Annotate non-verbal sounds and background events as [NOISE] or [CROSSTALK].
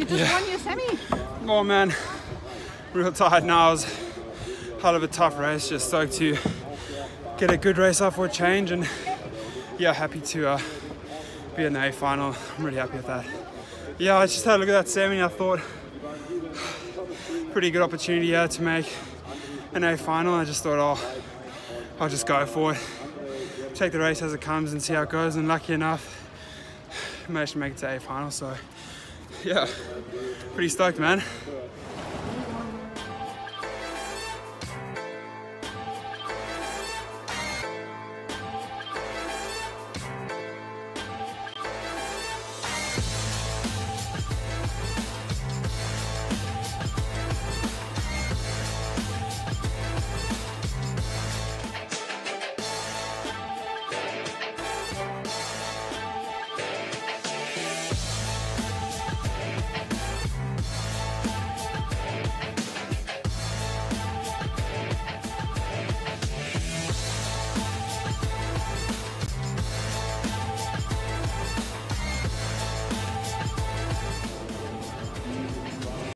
just Yeah. won your semi. Oh man, real tired now. It was hell of a tough race. Just stoked to get a good race off for a change, and yeah, happy to uh, be in the A final. I'm really happy with that. Yeah, I just had a look at that semi. I thought [SIGHS] pretty good opportunity here to make an A final. I just thought, oh, I'll just go for it, take the race as it comes, and see how it goes. And lucky enough, managed to make it to A final. So yeah, pretty stoked, man.